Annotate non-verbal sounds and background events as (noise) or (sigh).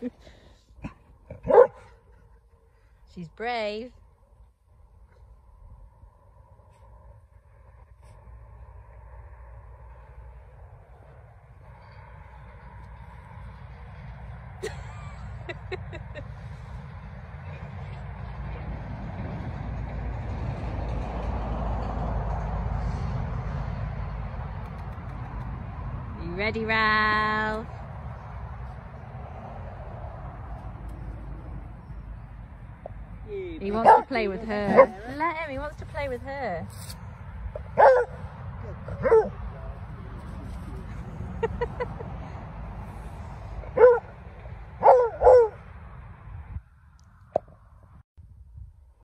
(laughs) She's brave. (laughs) ready, Ralph? He wants to play with her. Let him, he wants to play with her. (laughs)